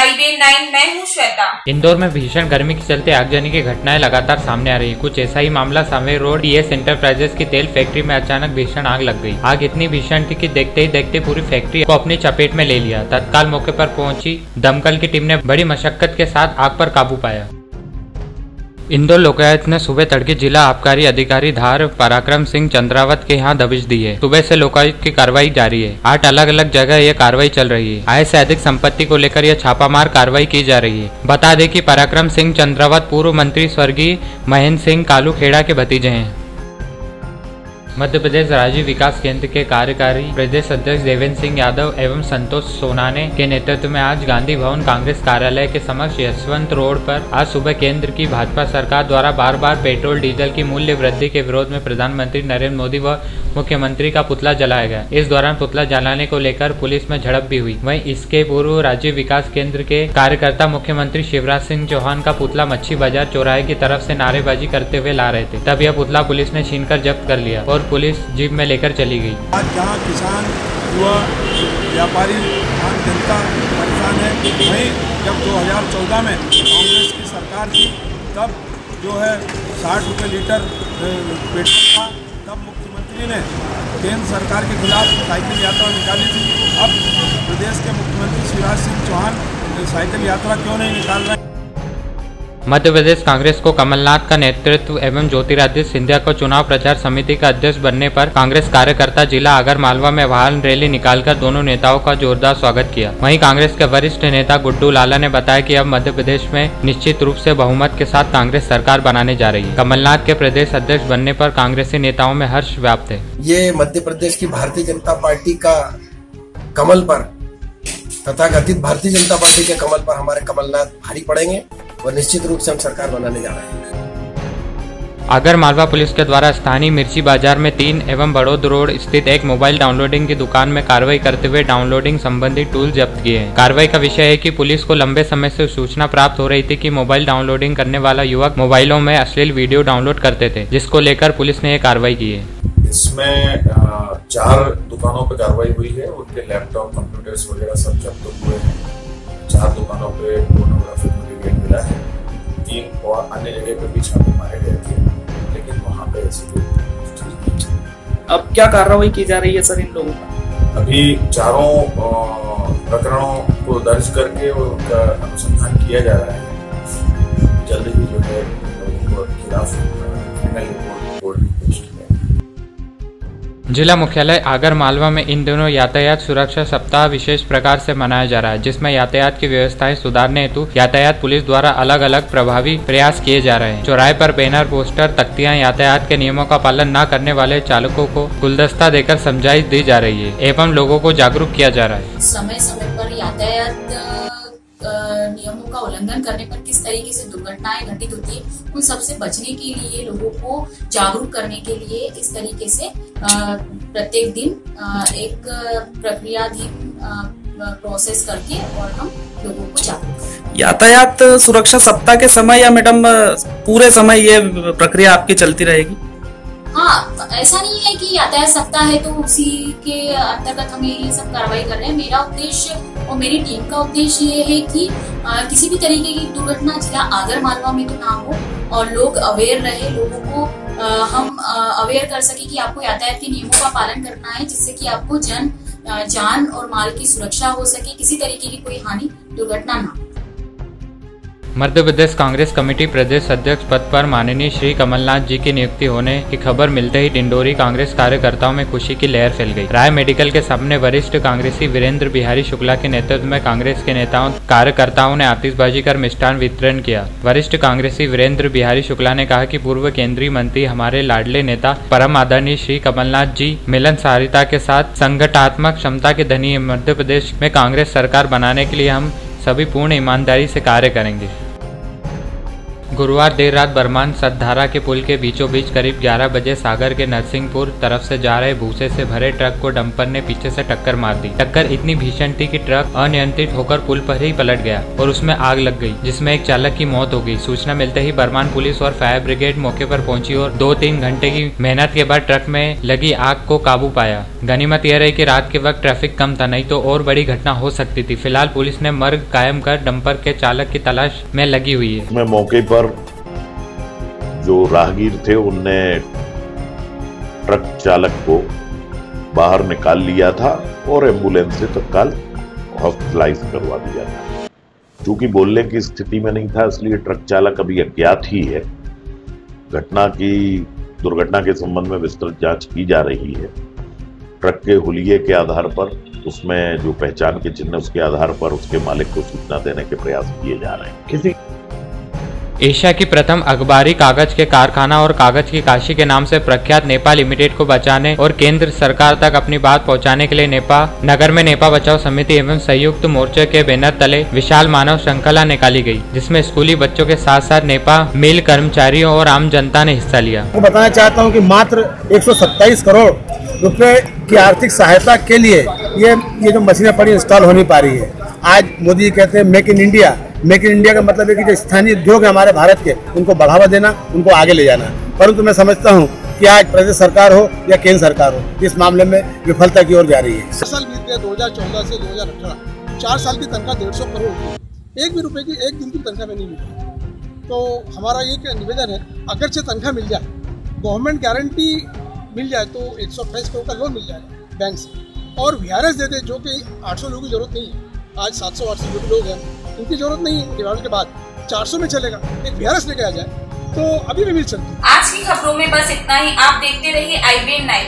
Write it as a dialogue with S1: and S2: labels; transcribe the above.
S1: हैं I nine, मैं हूँ श्वेता।
S2: इंदौर में भीषण गर्मी के चलते आगजनी की घटनाएँ लगातार सामने आ रही कुछ ऐसा ही मामला सामने रोड एस इंटरप्राइजेस की तेल फैक्ट्री में अचानक भीषण आग लग गई। आग इतनी भीषण थी कि देखते ही देखते पूरी फैक्ट्री को अपनी चपेट में ले लिया। तत्काल मौके पर पहुँची दमकल की टीम ने बड़ी मशक्कत के साथ आग पर काबू पाया। इंदौर लोकायुक्त ने सुबह तड़के जिला आबकारी अधिकारी धार पराक्रम सिंह चंद्रावत के यहाँ दबिश दी है। सुबह से लोकायुक्त की कार्रवाई जारी है। आठ अलग अलग जगह ये कार्रवाई चल रही है। आय से अधिक संपत्ति को लेकर यह छापामार कार्रवाई की जा रही है। बता दें कि पराक्रम सिंह चंद्रावत पूर्व मंत्री स्वर्गीय महेंद्र सिंह कालू खेड़ा के भतीजे हैं। मध्य प्रदेश राज्य विकास केंद्र के कार्यकारी प्रदेश अध्यक्ष देवेंद्र सिंह यादव एवं संतोष सोनाने के नेतृत्व में आज गांधी भवन कांग्रेस कार्यालय के समक्ष यशवंत रोड पर आज सुबह केंद्र की भाजपा सरकार द्वारा बार बार पेट्रोल, डीजल की मूल्य वृद्धि के विरोध में प्रधानमंत्री नरेंद्र मोदी व मुख्यमंत्री का पुतला जलाया गया। इस दौरान पुतला जलाने को लेकर पुलिस में झड़प भी हुई। वहीं इसके पूर्व राज्य विकास केंद्र के कार्यकर्ता मुख्यमंत्री शिवराज सिंह चौहान का पुतला मच्छी बाज़ार चौराहे की तरफ़ से नारेबाजी करते हुए ला रहे थे। तब यह पुतला पुलिस ने छीनकर जब्त कर लिया और पुलिस जीप में लेकर चली गई।
S3: आज जहाँ किसान व्यापारी जनता परेशान है। वहीं जब 2014 में कांग्रेस की सरकार थी, तब जो है साठ रुपये लीटर पेट्रोल था। मुख्यमंत्री ने केंद्र सरकार के खिलाफ साइकिल यात्रा निकाली थी। अब प्रदेश के मुख्यमंत्री शिवराज सिंह चौहान साइकिल यात्रा क्यों नहीं निकाल रहे?
S2: मध्य प्रदेश कांग्रेस को कमलनाथ का नेतृत्व एवं ज्योतिरादित्य सिंधिया को चुनाव प्रचार समिति का अध्यक्ष बनने पर कांग्रेस कार्यकर्ता जिला आगर मालवा में वाहन रैली निकालकर दोनों नेताओं का जोरदार स्वागत किया। वहीं कांग्रेस के वरिष्ठ नेता गुड्डू लाला ने बताया कि अब मध्य प्रदेश में निश्चित रूप से बहुमत के साथ कांग्रेस सरकार बनाने जा रही है। कमलनाथ के प्रदेश अध्यक्ष बनने पर कांग्रेसी नेताओं में हर्ष व्याप्त है।
S4: ये मध्य प्रदेश की भारतीय जनता पार्टी का कमल पर तथा भारतीय जनता पार्टी के कमल पर हमारे कमलनाथ भारी पड़ेंगे। और निश्चित रूप से हम सरकार बनाने जा रहे हैं।
S2: आगर मालवा पुलिस के द्वारा स्थानीय मिर्ची बाज़ार में तीन एवं बड़ोद रोड स्थित एक मोबाइल डाउनलोडिंग की दुकान में कार्रवाई करते हुए डाउनलोडिंग संबंधी टूल जब्त किए हैं। कार्रवाई का विषय है कि पुलिस को लंबे समय से सूचना प्राप्त हो रही थी कि मोबाइल डाउनलोडिंग करने वाला युवक मोबाइलों में अश्लील वीडियो डाउनलोड करते थे जिसको लेकर पुलिस ने यह कार्रवाई की है।
S5: इसमें चार दुकानों पर कार्रवाई हुई है। उनके लैपटॉप कंप्यूटर्स वगैरह सब जब्त हुए हैं। चार दुकानों पे पोर्नोग्राफी सर्टिफिकेट मिला है। तीन और अन्य जगह पर भी छापे मारे गए थे लेकिन वहाँ पे ऐसी कोई
S6: अब क्या कार्रवाई की जा रही है सर इन लोगों का
S5: अभी चारों प्रकरणों को दर्ज करके और उनका अनुसंधान किया जा रहा है। जल्द ही जो है लोगों के खिलाफ फाइनल रिपोर्ट
S2: जिला मुख्यालय आगर मालवा में इन दिनों यातायात सुरक्षा सप्ताह विशेष प्रकार से मनाया जा रहा है, जिसमें यातायात की व्यवस्थाएँ सुधारने हेतु यातायात पुलिस द्वारा अलग अलग प्रभावी प्रयास किए जा रहे हैं। चौराहे पर बैनर, पोस्टर, तख्तियाँ, यातायात के नियमों का पालन न करने वाले चालकों को गुलदस्ता देकर समझाइश दी जा रही है, एवं लोगों को जागरूक किया जा रहा है।
S7: समय समय पर यातायात नियमों का उल्लंघन करने पर किस तरीके से दुर्घटनाएँ घटित होती है उन सबसे बचने के लिए लोगों को जागरूक करने के लिए इस तरीके से प्रत्येक दिन एक प्रक्रियाधीन प्रोसेस करके और हम लोगों को जागरूक
S6: यातायात सुरक्षा सप्ताह के समय या मैडम पूरे समय ये प्रक्रिया आपकी चलती रहेगी?
S7: हाँ ऐसा नहीं है कि यातायात सप्ताह है तो उसी के अंतर्गत हम ये सब कार्रवाई कर रहे हैं। मेरा उद्देश्य और मेरी टीम का उद्देश्य ये है कि आ, किसी भी तरीके की दुर्घटना जिला आगर मालवा में तो ना हो और लोग अवेयर रहे लोगों को आ, हम अवेयर कर सके कि आपको यातायात के नियमों का पालन करना है जिससे कि आपको जन जान और माल की सुरक्षा हो सके किसी तरीके की कोई हानि दुर्घटना ना हो।
S2: मध्य प्रदेश कांग्रेस कमेटी प्रदेश अध्यक्ष पद पर माननीय श्री कमलनाथ जी की नियुक्ति होने की खबर मिलते ही डिंडोरी कांग्रेस कार्यकर्ताओं में खुशी की लहर फैल गई। राय मेडिकल के सामने वरिष्ठ कांग्रेसी वीरेंद्र बिहारी शुक्ला के नेतृत्व में कांग्रेस के नेताओं, कार्यकर्ताओं ने आतिशबाजी कर मिष्ठान वितरण किया। वरिष्ठ कांग्रेसी वीरेंद्र बिहारी शुक्ला ने कहा की पूर्व केंद्रीय मंत्री हमारे लाडले नेता परम आदरणीय श्री कमलनाथ जी मिलन सहारिता के साथ संगठनात्मक क्षमता के धनी मध्य प्रदेश में कांग्रेस सरकार बनाने के लिए हम सभी पूर्ण ईमानदारी से कार्य करेंगे। गुरुवार देर रात बरमान सतधारा के पुल के बीचों बीच करीब 11 बजे सागर के नरसिंहपुर तरफ़ से जा रहे भूसे से भरे ट्रक को डंपर ने पीछे से टक्कर मार दी। टक्कर इतनी भीषण थी कि ट्रक अनियंत्रित होकर पुल पर ही पलट गया और उसमें आग लग गई, जिसमें एक चालक की मौत हो गई। सूचना मिलते ही बरमान पुलिस और फायर ब्रिगेड मौके पर पहुँची और दो तीन घंटे की मेहनत के बाद ट्रक में लगी आग को काबू पाया। गनीमत यह रही की रात के वक्त ट्रैफ़िक कम था, नहीं तो और बड़ी घटना हो सकती थी। फ़िलहाल पुलिस ने मर्ग कायम कर डंपर के चालक की तलाश में लगी हुई है।
S8: मौके पर जो राहगीर थे, उनने ट्रक चालक को बाहर निकाल लिया था और एंबुलेंस से तत्काल हॉस्पिटलाइज करवा दिया था। चूँकि बोलने की स्थिति में नहीं था, इसलिए ट्रक चालक अभी अज्ञात ही है। घटना की, दुर्घटना के संबंध में विस्तृत जाँच की जा रही है। ट्रक के हुलिये के आधार पर, उसमें जो पहचान के चिन्ह, उसके आधार पर उसके मालिक को सूचना देने के प्रयास किए जा रहे हैं।
S2: किसी एशिया की प्रथम अखबारी कागज़ के कारखाना और कागज़ की काशी के नाम से प्रख्यात नेपा लिमिटेड को बचाने और केंद्र सरकार तक अपनी बात पहुँचाने के लिए नेपा, नगर में नेपा बचाओ समिति एवं संयुक्त मोर्चे के बैनर तले विशाल मानव श्रृंखला निकाली गई, जिसमें स्कूली बच्चों के साथ साथ नेपा मिल कर्मचारियों और आम जनता ने हिस्सा लिया।
S9: आपको बताना चाहता हूँ की मात्र 127 करोड़ रुपए की आर्थिक सहायता के लिए ये ये जो मशीनें पड़ी इंस्टॉल हो नहीं पा रही है। आज मोदी कहते हैं make in India make in India का मतलब है कि जो स्थानीय उद्योग है हमारे भारत के, उनको बढ़ावा देना, उनको आगे ले जाना। परंतु मैं समझता हूँ कि आज प्रदेश सरकार हो या केंद्र सरकार हो, इस मामले में विफलता की ओर जा रही है।
S10: बीत गए 2014 से 2018 चार साल की तनख्वाह डेढ़ सौ करोड़ एक भी रुपए की एक दिन की तनख्वाह में नहीं मिली। तो हमारा ये निवेदन है अगर से तनख्वाह मिल जाए, गवर्नमेंट गारंटी मिल जाए तो एक सौ अट्ठाईस करोड़ का लोन मिल जाएगा बैंक से, और वी दे दे, जो कि आठ सौ लोगों की ज़रूरत नहीं है। आज सात सौ आठ सौ लोग हैं। उनकी ज़रूरत नहीं है दिवाली के बाद चार सौ में चलेगा, एक बिहारस लेके आ जाए तो अभी भी मिल सकती
S1: आज की खबरों में बस इतना ही, आप देखते रहिए आई बी नाइन